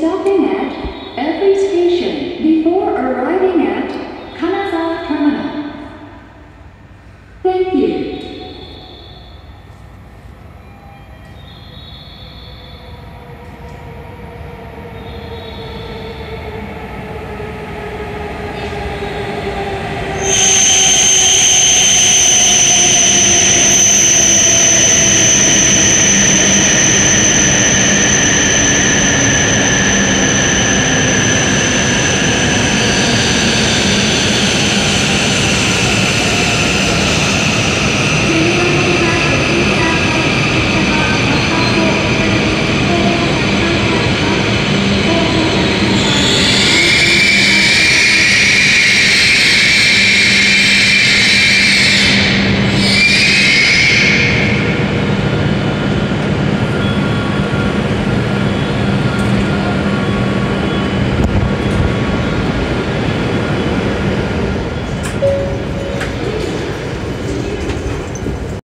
stopping at every station before arriving at Kanazawa Terminal. Thank you.